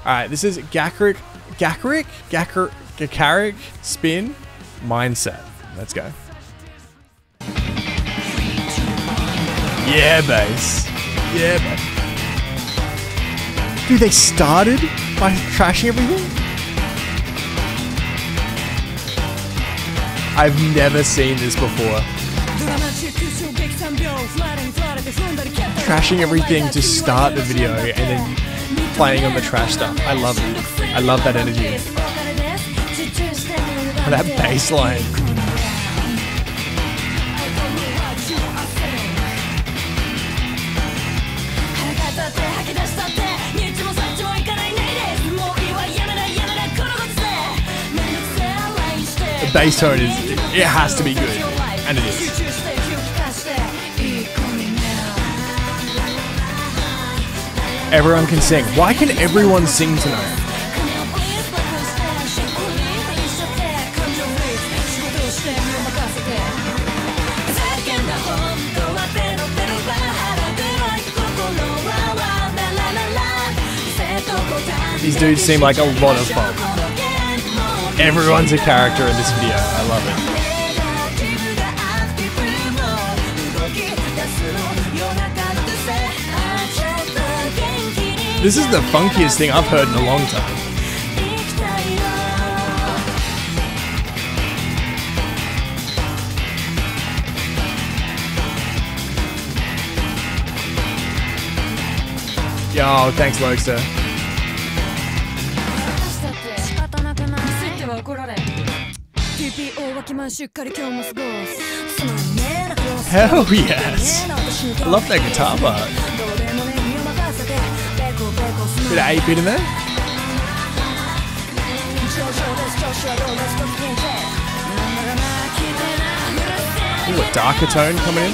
Alright, this is Gakrik, Gakrik, Gakrik, Gakarik, spin, mindset. Let's go. Yeah, bass. Yeah, bass. Dude, they started by trashing everything? I've never seen this before. Trashing everything to start the video and then playing on the trash stuff. I love it. I love that energy. That bass line. The bass tone is, it has to be good. And it is. Everyone can sing. Why can everyone sing tonight? These dudes seem like a lot of fun. Everyone's a character in this video. I love it. This is the funkiest thing I've heard in a long time. Yo, thanks, Logster. Hell yes! I love that guitar part. Did I beat there? Ooh, a darker tone coming in.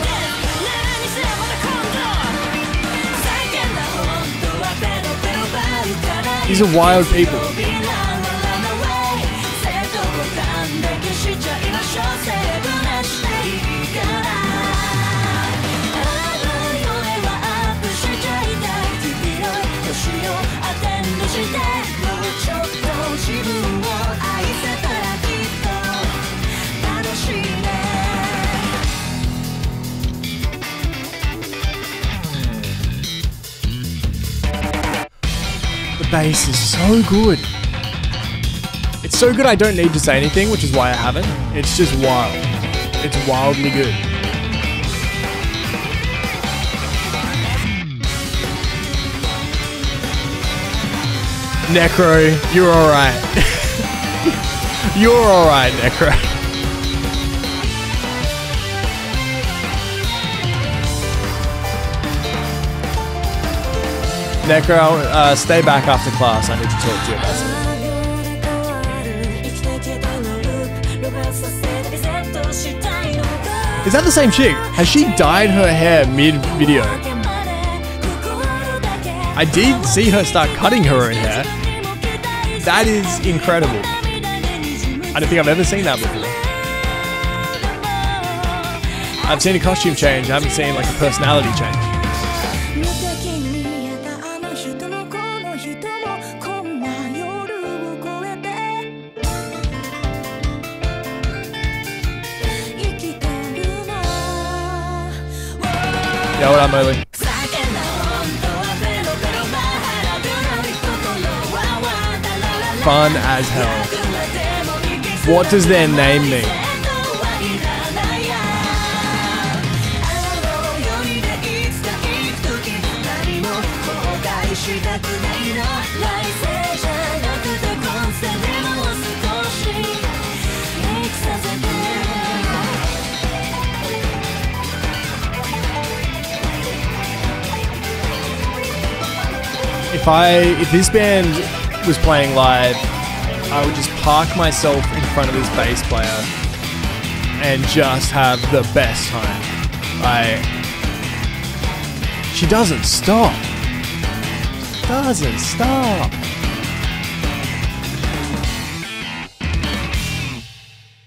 These are wild people. The bass is so good. It's so good I don't need to say anything, which is why I haven't. It's just wild. It's wildly good. Necro, you're alright. you're alright, Necro. Necro, uh, stay back after class. I need to talk to you about something. Is that the same chick? Has she dyed her hair mid video? I did see her start cutting her own hair. That is incredible. I don't think I've ever seen that before. I've seen a costume change, I haven't seen like a personality change. Yeah, Miley? Fun as hell. What does their name mean? If I if this band was playing live, I would just park myself in front of this bass player and just have the best time. I she doesn't stop. Doesn't stop.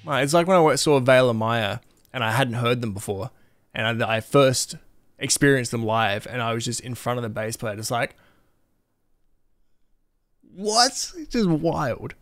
It's like when I saw Vela Maya and I hadn't heard them before, and I, I first experienced them live, and I was just in front of the bass player, just like, What? It's just wild.